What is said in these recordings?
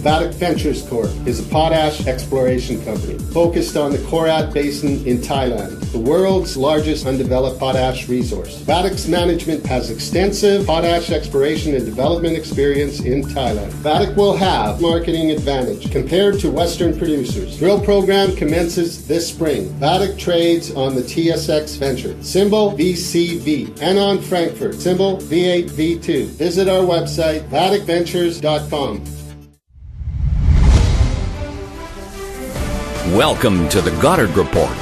Vatic Ventures Corp is a potash exploration company focused on the Korat Basin in Thailand, the world's largest undeveloped potash resource. Vatic's management has extensive potash exploration and development experience in Thailand. Vatic will have marketing advantage compared to Western producers. Drill program commences this spring. Vatic trades on the TSX Venture, symbol VCV, and on Frankfurt, symbol V8V2. Visit our website, vaticventures.com. Welcome to the Goddard Report.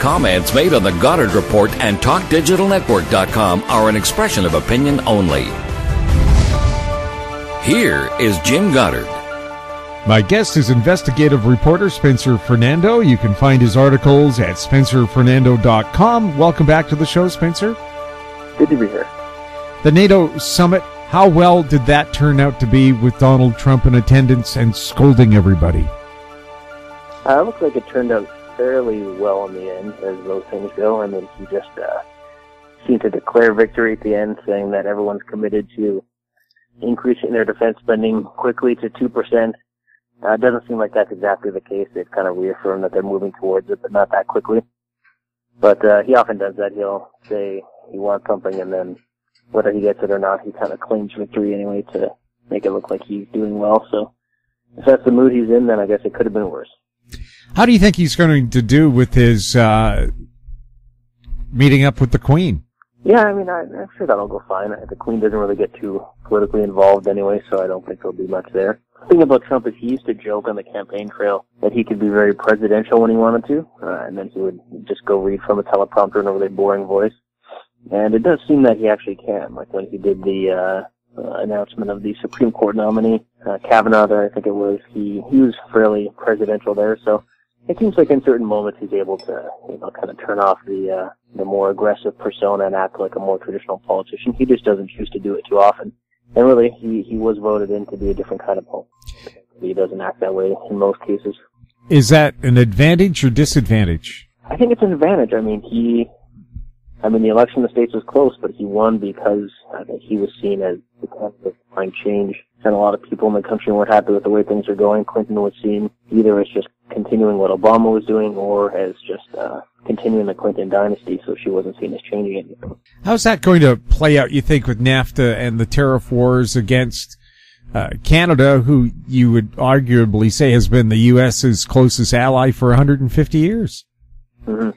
Comments made on the Goddard Report and TalkDigitalNetwork.com are an expression of opinion only. Here is Jim Goddard. My guest is investigative reporter Spencer Fernando. You can find his articles at spencerfernando.com. Welcome back to the show, Spencer. Good to be here. The NATO summit, how well did that turn out to be with Donald Trump in attendance and scolding everybody? Uh, it looks like it turned out fairly well in the end, as those things go. I mean, he just uh, seemed to declare victory at the end, saying that everyone's committed to increasing their defense spending quickly to 2%. Uh, it doesn't seem like that's exactly the case. They've kind of reaffirmed that they're moving towards it, but not that quickly. But uh, he often does that. He'll say he wants something, and then whether he gets it or not, he kind of claims victory anyway to make it look like he's doing well. So if that's the mood he's in, then I guess it could have been worse. How do you think he's going to do with his uh, meeting up with the Queen? Yeah, I mean, I, I'm sure that'll go fine. The Queen doesn't really get too politically involved anyway, so I don't think there'll be much there. The thing about Trump is he used to joke on the campaign trail that he could be very presidential when he wanted to, uh, and then he would just go read from a teleprompter in a really boring voice. And it does seem that he actually can, like when he did the uh, uh, announcement of the Supreme Court nominee, uh, Kavanaugh, there, I think it was. He he was fairly presidential there, so it seems like in certain moments he's able to, you know, kind of turn off the uh, the more aggressive persona and act like a more traditional politician. He just doesn't choose to do it too often. And really, he he was voted in to be a different kind of politician. He doesn't act that way in most cases. Is that an advantage or disadvantage? I think it's an advantage. I mean, he, I mean, the election in the states was close, but he won because I think he was seen as the kind of find change. And a lot of people in the country weren't happy with the way things are going. Clinton was seen either as just continuing what Obama was doing or as just uh, continuing the Clinton dynasty, so she wasn't seen as changing anything. How's that going to play out, you think, with NAFTA and the tariff wars against uh, Canada, who you would arguably say has been the U.S.'s closest ally for 150 years? Mm-hmm.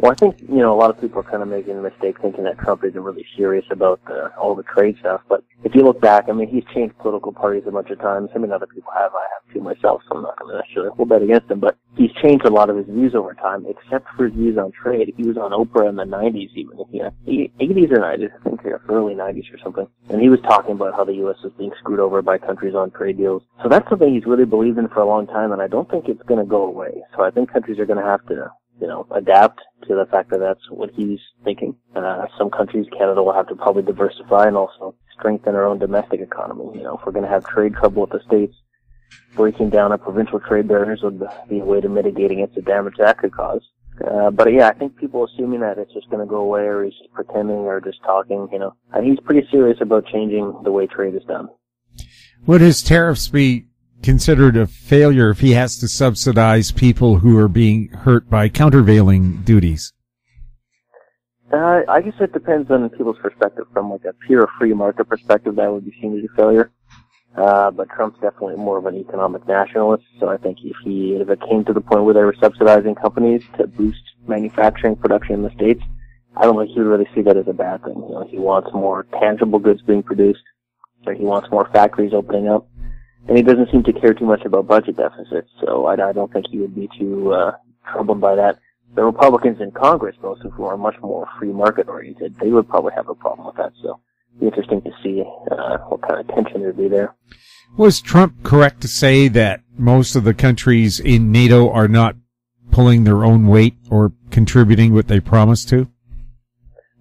Well, I think you know a lot of people are kind of making the mistake thinking that Trump isn't really serious about the, all the trade stuff. But if you look back, I mean, he's changed political parties a bunch of times. I mean, other people have. I have too myself, so I'm not going to necessarily hold that against him. But he's changed a lot of his views over time, except for his views on trade. He was on Oprah in the '90s, even you know, 80s or '90s, I think, or early '90s or something. And he was talking about how the U.S. was being screwed over by countries on trade deals. So that's something he's really believed in for a long time, and I don't think it's going to go away. So I think countries are going to have to you know, adapt to the fact that that's what he's thinking. Uh, some countries, Canada will have to probably diversify and also strengthen our own domestic economy. You know, if we're going to have trade trouble with the states, breaking down our provincial trade barriers would be a way to mitigate against the damage that could cause. Uh, but yeah, I think people assuming that it's just going to go away or he's pretending or just talking, you know, and he's pretty serious about changing the way trade is done. Would his tariffs be considered a failure if he has to subsidize people who are being hurt by countervailing duties? Uh, I guess it depends on people's perspective. From like a pure free market perspective, that would be seen as a failure. Uh, but Trump's definitely more of an economic nationalist, so I think if he if it came to the point where they were subsidizing companies to boost manufacturing production in the states, I don't think he would really see that as a bad thing. You know, he wants more tangible goods being produced, he wants more factories opening up and he doesn't seem to care too much about budget deficits. So I, I don't think he would be too uh, troubled by that. The Republicans in Congress, most of whom are much more free market oriented, they would probably have a problem with that. So it'd be interesting to see uh, what kind of tension there'd be there. Was Trump correct to say that most of the countries in NATO are not pulling their own weight or contributing what they promised to?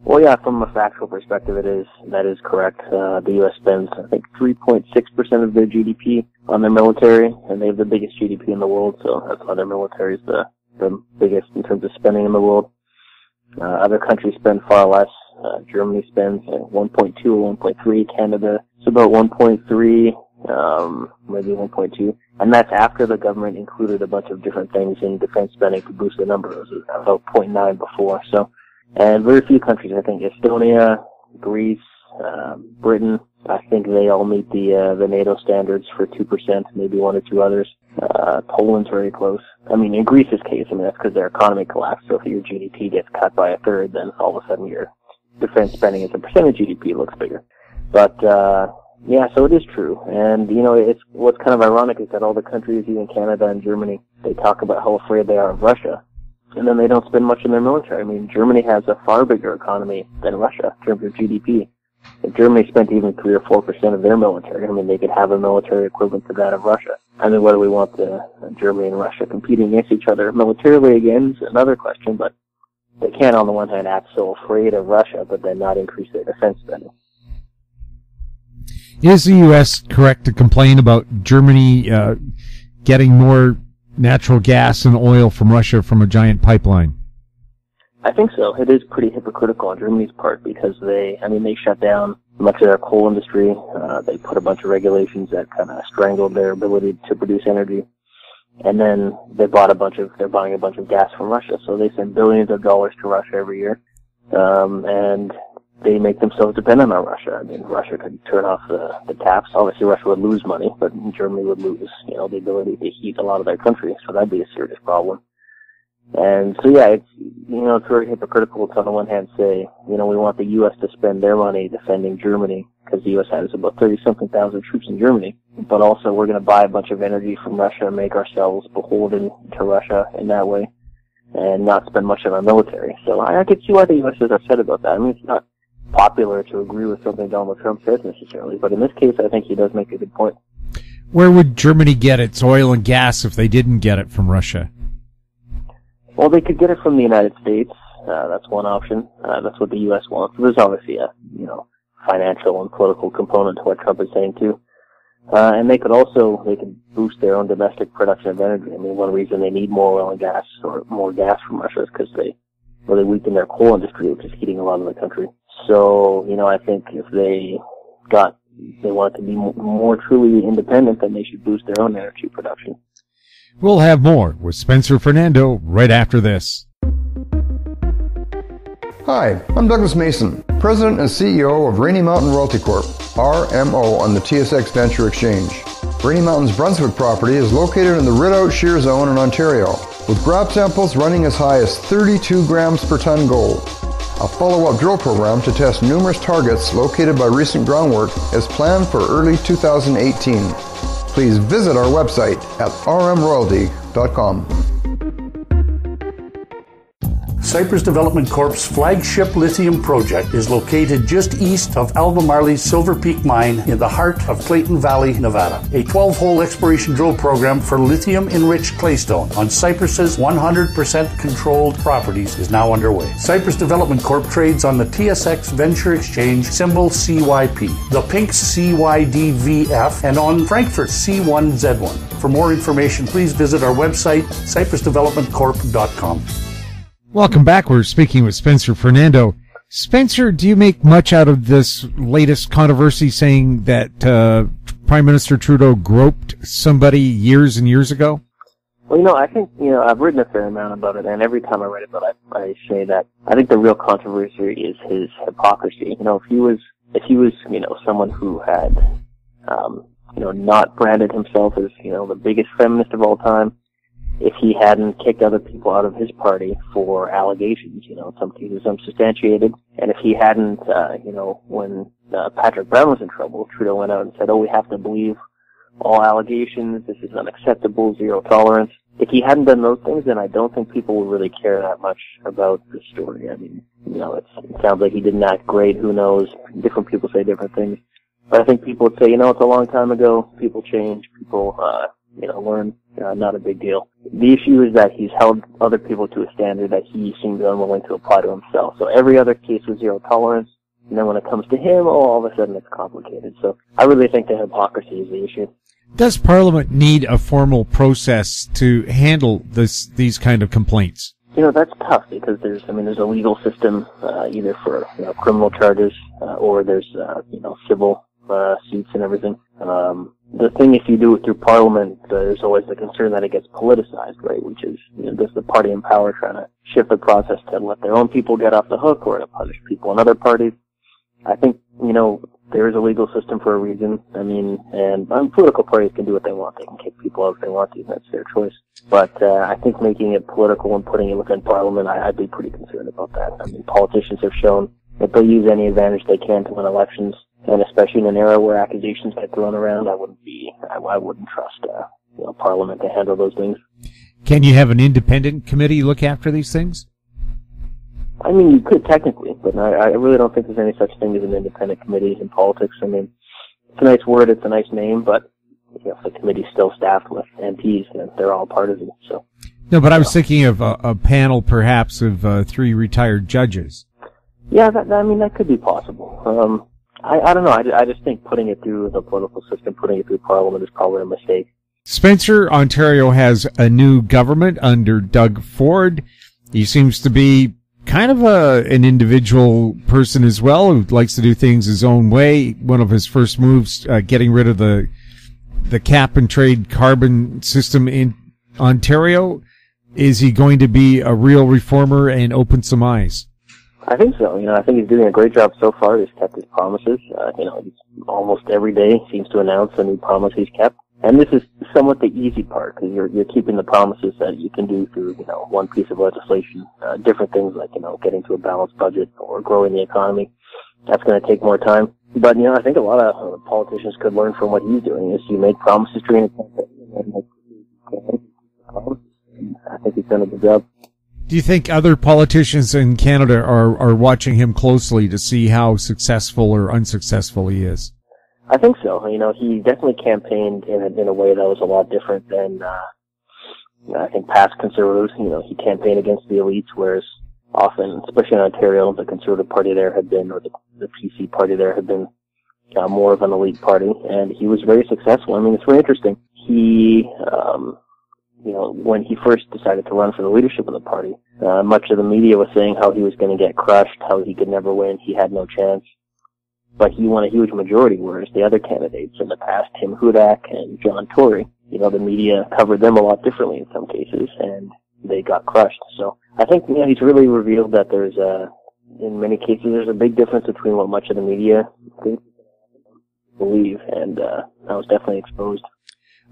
Well, yeah, from a factual perspective, it is that is correct. Uh, the U.S. spends, I think, 3.6 percent of their GDP on their military, and they have the biggest GDP in the world. So that's why their military is the the biggest in terms of spending in the world. Uh, other countries spend far less. Uh, Germany spends uh, 1.2 or 1.3. Canada is about 1.3. um, maybe 1.2, and that's after the government included a bunch of different things in defense spending to boost the number. It was about 0.9 before. So, and very few countries, I think Estonia, Greece, um, Britain, I think they all meet the uh, the NATO standards for two percent, maybe one or two others. Uh, Poland's very close. I mean, in Greece's case, I mean that's because their economy collapsed. So if your GDP gets cut by a third, then all of a sudden your defense spending as a percent of GDP looks bigger. But uh, yeah, so it is true. And you know, it's what's kind of ironic is that all the countries, even Canada and Germany, they talk about how afraid they are of Russia, and then they don't spend much in their military. I mean, Germany has a far bigger economy than Russia in terms of GDP if Germany spent even three or four percent of their military, I mean, they could have a military equivalent to that of Russia. I mean, whether we want the Germany and Russia competing against each other militarily again is another question, but they can't, on the one hand, act so afraid of Russia, but then not increase their defense spending. Is the U.S. correct to complain about Germany uh, getting more natural gas and oil from Russia from a giant pipeline? I think so. It is pretty hypocritical on Germany's part because they, I mean, they shut down much of their coal industry. Uh, they put a bunch of regulations that kind of strangled their ability to produce energy. And then they bought a bunch of, they're buying a bunch of gas from Russia. So they send billions of dollars to Russia every year. Um, and they make themselves dependent on Russia. I mean, Russia could turn off the, the taps. Obviously, Russia would lose money, but Germany would lose, you know, the ability to heat a lot of their country. So that'd be a serious problem. And so yeah, it's you know it's very hypocritical to on the one hand say you know we want the U.S. to spend their money defending Germany because the U.S. has about thirty something thousand troops in Germany, but also we're going to buy a bunch of energy from Russia and make ourselves beholden to Russia in that way, and not spend much on our military. So I, I could see why the U.S. is upset about that. I mean, it's not popular to agree with something Donald Trump says necessarily, but in this case, I think he does make a good point. Where would Germany get its oil and gas if they didn't get it from Russia? Well, they could get it from the United States. Uh, that's one option. Uh, that's what the U.S. wants. There's obviously a you know financial and political component to what Trump is saying too. Uh, and they could also they could boost their own domestic production of energy. I mean, one reason they need more oil and gas or more gas from Russia is because they really they weaken their coal industry, which is heating a lot of the country. So you know, I think if they got they want to be more truly independent, then they should boost their own energy production. We'll have more with Spencer Fernando right after this. Hi, I'm Douglas Mason, President and CEO of Rainy Mountain Royalty Corp, RMO on the TSX Venture Exchange. Rainy Mountain's Brunswick property is located in the Ridout Shear Zone in Ontario, with grab samples running as high as 32 grams per ton gold. A follow-up drill program to test numerous targets located by recent groundwork is planned for early 2018 please visit our website at rmroyalty.com. Cypress Development Corp's flagship lithium project is located just east of Albemarle's Silver Peak mine in the heart of Clayton Valley, Nevada. A 12-hole exploration drill program for lithium-enriched claystone on Cypress's 100% controlled properties is now underway. Cypress Development Corp trades on the TSX Venture Exchange symbol CYP, the pink CYDVF, and on Frankfurt C1Z1. For more information, please visit our website, cypressdevelopmentcorp.com. Welcome back. We're speaking with Spencer Fernando. Spencer, do you make much out of this latest controversy saying that uh, Prime Minister Trudeau groped somebody years and years ago? Well, you know, I think, you know, I've written a fair amount about it, and every time I write about it, I, I say that I think the real controversy is his hypocrisy. You know, if he was, if he was, you know, someone who had, um, you know, not branded himself as, you know, the biggest feminist of all time, if he hadn't kicked other people out of his party for allegations, you know, some cases unsubstantiated, and if he hadn't, uh, you know, when uh, Patrick Brown was in trouble, Trudeau went out and said, "Oh, we have to believe all allegations. This is unacceptable. Zero tolerance." If he hadn't done those things, then I don't think people would really care that much about the story. I mean, you know, it sounds like he didn't act great. Who knows? Different people say different things. But I think people would say, you know, it's a long time ago. People change. People, uh, you know, learn. Uh, not a big deal. The issue is that he's held other people to a standard that he seems unwilling to apply to himself. So every other case was zero tolerance. And then when it comes to him, oh, all of a sudden it's complicated. So I really think the hypocrisy is the issue. Does Parliament need a formal process to handle this these kind of complaints? You know that's tough because there's I mean there's a legal system uh, either for you know, criminal charges uh, or there's uh, you know civil uh, suits and everything. Um, the thing if you do it through Parliament, uh, there's always the concern that it gets politicized, right? Which is, you know, does the party in power trying to shift the process to let their own people get off the hook or to punish people in other parties? I think, you know, there is a legal system for a reason. I mean, and um, political parties can do what they want. They can kick people out if they want to. That's their choice. But uh, I think making it political and putting it within Parliament, I, I'd be pretty concerned about that. I mean, politicians have shown that they'll use any advantage they can to win elections, and especially in an era where accusations get thrown around, I wouldn't be, I, I wouldn't trust, uh, you know, Parliament to handle those things. Can you have an independent committee look after these things? I mean, you could technically, but I, I really don't think there's any such thing as an independent committee in politics. I mean, it's a nice word, it's a nice name, but you know, if the committee's still staffed with MPs, then they're all partisan. So. No, but I was thinking of a, a panel, perhaps, of uh, three retired judges. Yeah, that, I mean, that could be possible. Um, I, I don't know. I, I just think putting it through the political system, putting it through Parliament, is probably a mistake. Spencer, Ontario has a new government under Doug Ford. He seems to be kind of a an individual person as well who likes to do things his own way. One of his first moves, uh, getting rid of the the cap and trade carbon system in Ontario. Is he going to be a real reformer and open some eyes? I think so. You know, I think he's doing a great job so far. He's kept his promises. Uh, you know, almost every day seems to announce a new promise he's kept. And this is somewhat the easy part because you're you're keeping the promises that you can do through you know one piece of legislation. Uh, different things like you know getting to a balanced budget or growing the economy. That's going to take more time. But you know, I think a lot of uh, politicians could learn from what he's doing. Is you make promises during a campaign and I think he's done a good job. Do you think other politicians in Canada are are watching him closely to see how successful or unsuccessful he is? I think so. You know, he definitely campaigned in a, in a way that was a lot different than uh, I think past conservatives. You know, he campaigned against the elites, whereas often, especially in Ontario, the Conservative Party there had been, or the, the PC Party there had been uh, more of an elite party, and he was very successful. I mean, it's very interesting. He, um, you know, when he first decided to run for the leadership of the party, uh, much of the media was saying how he was going to get crushed, how he could never win, he had no chance but he won a huge majority, whereas the other candidates in the past, Tim Hudak and John Tory, you know, the media covered them a lot differently in some cases, and they got crushed. So I think, you know, he's really revealed that there's a, in many cases, there's a big difference between what much of the media believe, and uh, that was definitely exposed.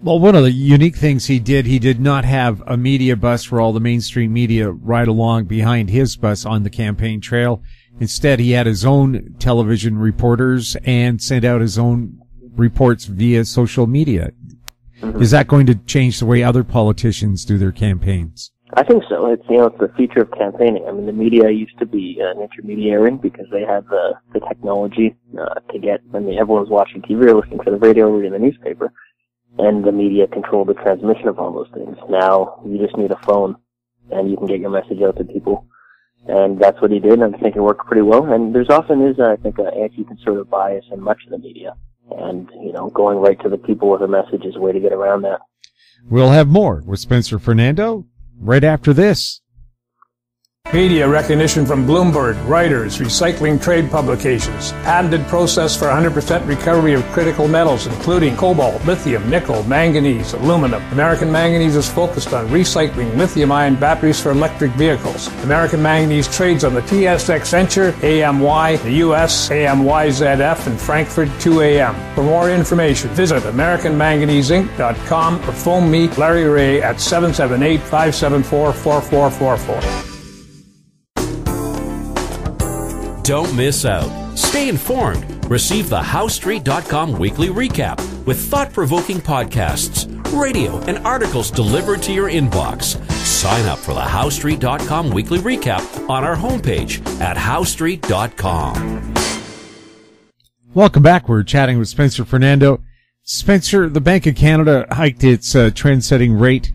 Well, one of the unique things he did, he did not have a media bus for all the mainstream media ride along behind his bus on the campaign trail. Instead, he had his own television reporters and sent out his own reports via social media. Mm-hmm. Is that going to change the way other politicians do their campaigns? I think so. It's you know it's the future of campaigning. I mean, the media used to be an intermediary because they had the the technology uh, to get. I mean, everyone's watching TV or listening to the radio or reading the newspaper, and the media controlled the transmission of all those things. Now you just need a phone, and you can get your message out to people and that's what he did, and I think it worked pretty well. And there's often is, uh, I think, an anti-conservative bias in much of the media, and you know, going right to the people with a message is a way to get around that. We'll have more with Spencer Fernando right after this. Media recognition from Bloomberg, Reuters, recycling trade publications, patented process for 100% recovery of critical metals, including cobalt, lithium, nickel, manganese, aluminum. American Manganese is focused on recycling lithium ion batteries for electric vehicles. American Manganese trades on the TSX Venture, AMY, the US, AMYZF, and Frankfurt 2AM. For more information, visit AmericanManganeseInc.com or phone me, Larry Reaugh, at 778 574 4444. Don't miss out. Stay informed. Receive the HoweStreet.com weekly recap with thought provoking podcasts, radio, and articles delivered to your inbox. Sign up for the HoweStreet.com weekly recap on our homepage at HoweStreet.com. Welcome back. We're chatting with Spencer Fernando. Spencer, the Bank of Canada hiked its uh, trend setting rate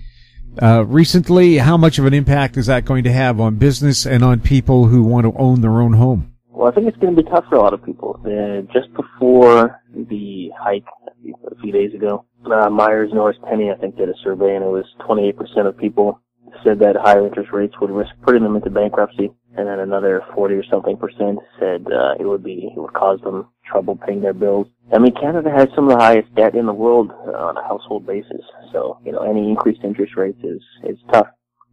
uh, recently. How much of an impact is that going to have on business and on people who want to own their own home? Well, I think it's going to be tough for a lot of people. Uh, just before the hike a few days ago, uh, Meyers Norris Penny, I think, did a survey, and it was 28% of people said that higher interest rates would risk putting them into bankruptcy, and then another 40 or something percent said uh, it would be it would cause them trouble paying their bills. I mean, Canada has some of the highest debt in the world on a household basis. So, you know, any increased interest rates is, is tough.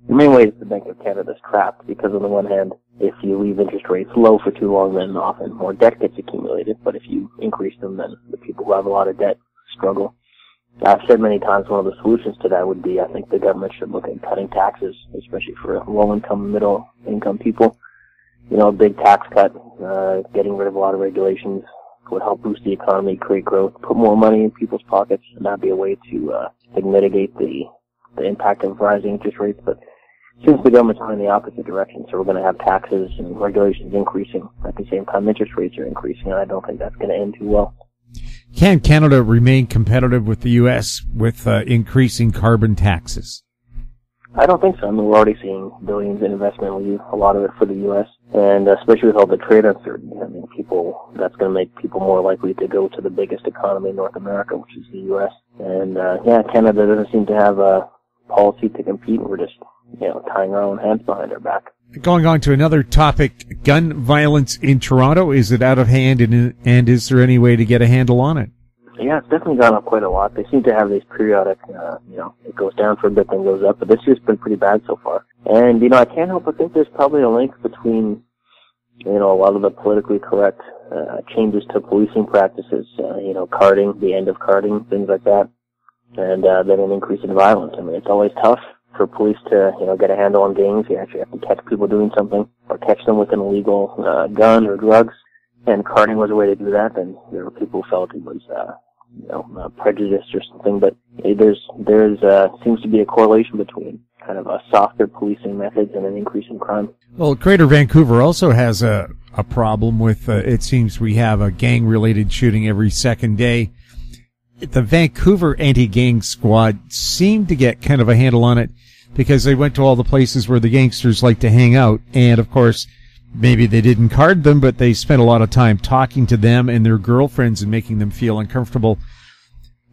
In many ways, the Bank of Canada is trapped because on the one hand, if you leave interest rates low for too long, then often more debt gets accumulated. But if you increase them, then the people who have a lot of debt struggle. I've said many times one of the solutions to that would be I think the government should look at cutting taxes, especially for low income, middle income people. You know, a big tax cut, uh, getting rid of a lot of regulations would help boost the economy, create growth, put more money in people's pockets, and that'd be a way to, uh, mitigate the, the impact of rising interest rates. But since the government's going in the opposite direction, so we're going to have taxes and regulations increasing at the same time interest rates are increasing, and I don't think that's going to end too well. Can Canada remain competitive with the U.S. with uh, increasing carbon taxes? I don't think so. I mean, we're already seeing billions in investment leave, a lot of it for the U.S., and especially with all the trade uncertainty. I mean, people, that's going to make people more likely to go to the biggest economy in North America, which is the U.S. And, uh, yeah, Canada doesn't seem to have a policy to compete. We're just you know, tying our own hands behind our back. Going on to another topic, gun violence in Toronto. Is it out of hand and, and is there any way to get a handle on it? Yeah, it's definitely gone up quite a lot. They seem to have these periodic, uh, you know, it goes down for a bit, then goes up, but this year's been pretty bad so far. And, you know, I can't help but think there's probably a link between, you know, a lot of the politically correct, uh, changes to policing practices, uh, you know, carding, the end of carding, things like that, and, uh, then an increase in violence. I mean, it's always tough for police to, you know, get a handle on gangs. You actually have to catch people doing something or catch them with an illegal uh, gun or drugs. And carding was a way to do that. And there were people who felt it was, uh, you know, uh, prejudiced or something. But there's there's uh, seems to be a correlation between kind of a softer policing methods and an increase in crime. Well, Greater Vancouver also has a a problem with. Uh, it seems we have a gang related shooting every second day the Vancouver anti-gang squad seemed to get kind of a handle on it because they went to all the places where the gangsters like to hang out. And of course, maybe they didn't card them, but they spent a lot of time talking to them and their girlfriends and making them feel uncomfortable.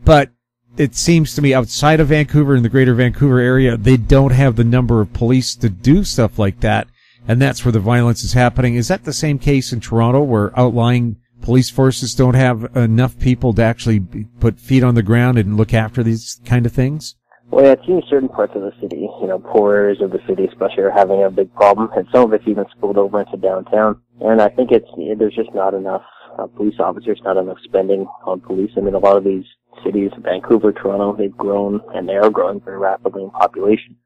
But it seems to me outside of Vancouver in the greater Vancouver area, they don't have the number of police to do stuff like that. And that's where the violence is happening. Is that the same case in Toronto where outlying police forces don't have enough people to actually put feet on the ground and look after these kind of things? Well, yeah, it seems certain parts of the city, you know, poor areas of the city especially are having a big problem, and some of it's even spilled over into downtown. And I think it's, there's just not enough uh, police officers, not enough spending on police. I mean, a lot of these cities, Vancouver, Toronto, they've grown, and they are growing very rapidly in population.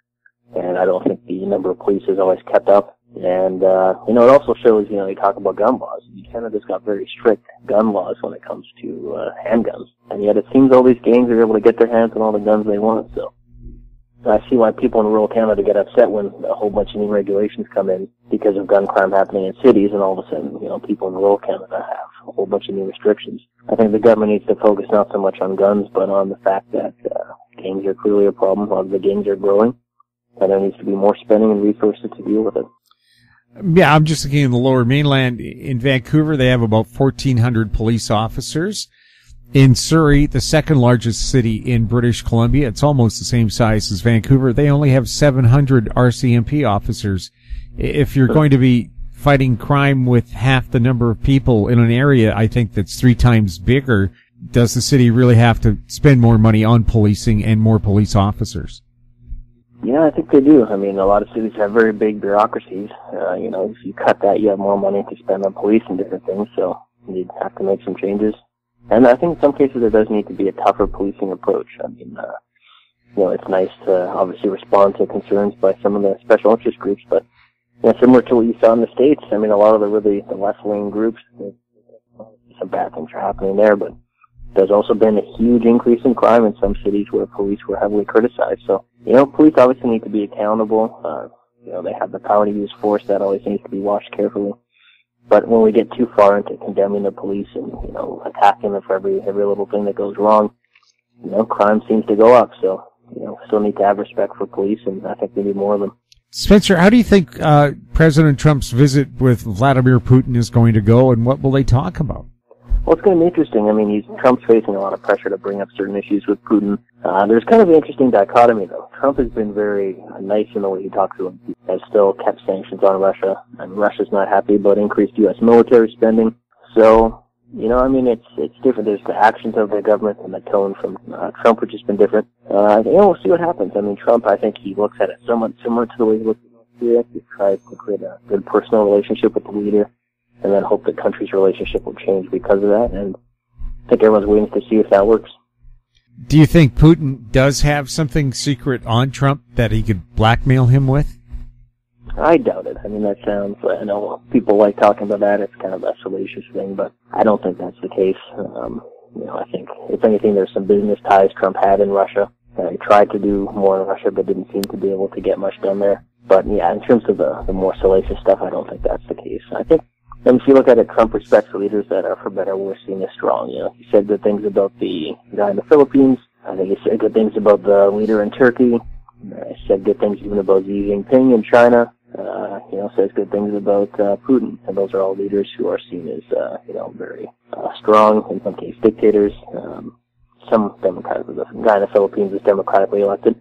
And I don't think the number of police has always kept up. And, uh, you know, it also shows, you know, they talk about gun laws. Canada's got very strict gun laws when it comes to, uh, handguns. And yet it seems all these gangs are able to get their hands on all the guns they want, so. I see why people in rural Canada get upset when a whole bunch of new regulations come in because of gun crime happening in cities and all of a sudden, you know, people in rural Canada have a whole bunch of new restrictions. I think the government needs to focus not so much on guns, but on the fact that, uh, gangs are clearly a problem. A lot of the gangs are growing, and there needs to be more spending and resources to deal with it. Yeah, I'm just looking in the lower mainland. In Vancouver, they have about 1,400 police officers. In Surrey, the second largest city in British Columbia, it's almost the same size as Vancouver. They only have 700 RCMP officers. If you're going to be fighting crime with half the number of people in an area, I think that's three times bigger. Does the city really have to spend more money on policing and more police officers? Yeah, I think they do. I mean, a lot of cities have very big bureaucracies. Uh, you know, if you cut that, you have more money to spend on police and different things, so you'd have to make some changes. And I think in some cases there does need to be a tougher policing approach. I mean, uh, you know, it's nice to obviously respond to concerns by some of the special interest groups, but you know, similar to what you saw in the States, I mean, a lot of the really, the left-wing groups, some bad things are happening there, but there's also been a huge increase in crime in some cities where police were heavily criticized. So, you know, police obviously need to be accountable. Uh, you know, they have the power to use force. That always needs to be watched carefully. But when we get too far into condemning the police and, you know, attacking them for every, every little thing that goes wrong, you know, crime seems to go up. So, you know, still need to have respect for police and I think we need more of them. Spencer, how do you think, uh, President Trump's visit with Vladimir Putin is going to go and what will they talk about? Well, it's going to be interesting. I mean, he's, Trump's facing a lot of pressure to bring up certain issues with Putin. Uh, there's kind of an interesting dichotomy, though. Trump has been very nice in the way he talks to him. He has still kept sanctions on Russia, and Russia's not happy about increased U.S. military spending. So, You know, I mean, it's it's different. There's the actions of the government and the tone from uh, Trump, which has been different. Uh, you know, we'll see what happens. I mean, Trump, I think he looks at it somewhat similar to the way he looks at Korea. He tries to create a good personal relationship with the leader, and then hope the country's relationship will change because of that. And I think everyone's waiting to see if that works. Do you think Putin does have something secret on Trump that he could blackmail him with? I doubt it. I mean, that sounds, I know people like talking about that. It's kind of a salacious thing, but I don't think that's the case. Um, you know, I think, if anything, there's some business ties Trump had in Russia. Uh, he tried to do more in Russia, but didn't seem to be able to get much done there. But yeah, in terms of the, the more salacious stuff, I don't think that's the case. I think, and if you look at it, Trump respects leaders that are, for better or worse, seen as strong. You know, he said good things about the guy in the Philippines. I think he said good things about the leader in Turkey. Uh, said good things even about Xi Jinping in China uh, you know, says good things about uh, Putin, and those are all leaders who are seen as, uh, you know, very uh, strong, in some cases dictators. Um, some Democrats, the guy in the Philippines is democratically elected,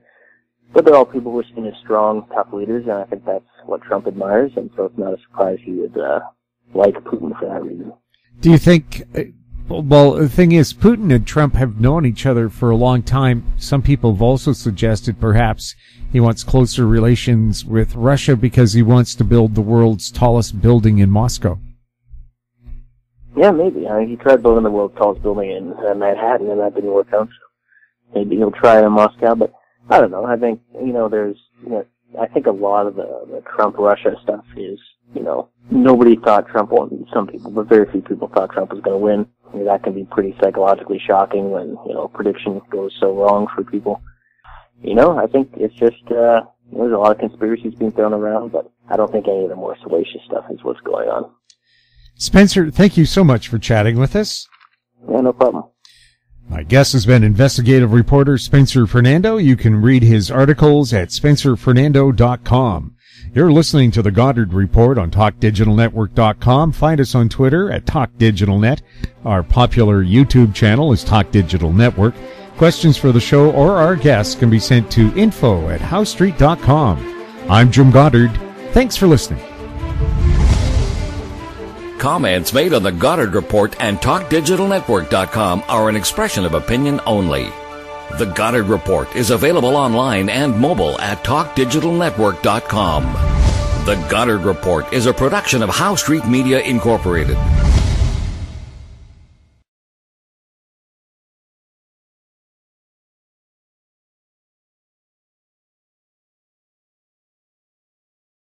but they're all people who are seen as strong, tough leaders, and I think that's what Trump admires, and so it's not a surprise he would uh, like Putin for that reason. Do you think? Uh, well, the thing is, Putin and Trump have known each other for a long time. Some people have also suggested perhaps he wants closer relations with Russia because he wants to build the world's tallest building in Moscow. Yeah, maybe. I mean, he tried building the world's tallest building in uh, Manhattan, and that didn't work out. So maybe he'll try it in Moscow, but I don't know. I think you know, there's, you know, I think a lot of the, the Trump Russia stuff is, you know, nobody thought Trump won. Some people, but very few people thought Trump was going to win. I mean, that can be pretty psychologically shocking when you know prediction goes so wrong for people you know, I think it's just uh, there's a lot of conspiracies being thrown around, but I don't think any of the more salacious stuff is what's going on. Spencer, thank you so much for chatting with us. Yeah, no problem. My guest has been investigative reporter Spencer Fernando. You can read his articles at spencerfernando.com. You're listening to the Goddard Report on TalkDigitalNetwork.com. Find us on Twitter at TalkDigitalNet. Our popular YouTube channel is Talk Digital Network. Questions for the show or our guests can be sent to info at howestreet.com. I'm Jim Goddard. Thanks for listening. Comments made on the Goddard Report and TalkDigitalNetwork.com are an expression of opinion only. The Goddard Report is available online and mobile at TalkDigitalNetwork.com. The Goddard Report is a production of Howe Street Media Incorporated.